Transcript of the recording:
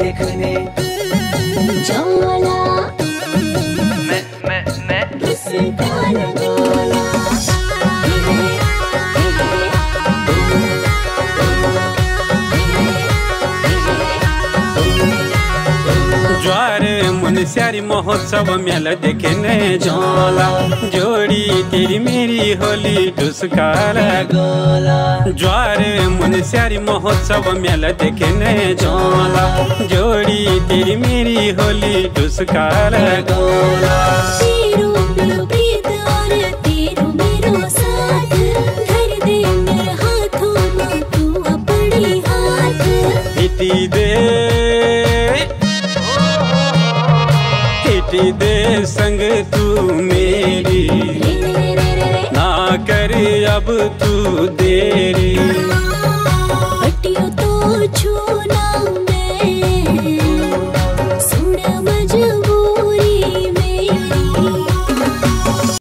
देखने। जोला मैं मैं मैं। किसका लगोला ज्वार मुनस्यारी महोत्सव मेला देखने जाला जोड़ी तेरी मेरी होली टुसकारा गोला ज्वार मुनस्यारी महोत्सव मेला देखने जाला जोड़ी तेरी मेरी होली गोला धर दे तू संग तू मेरी अब तू देरी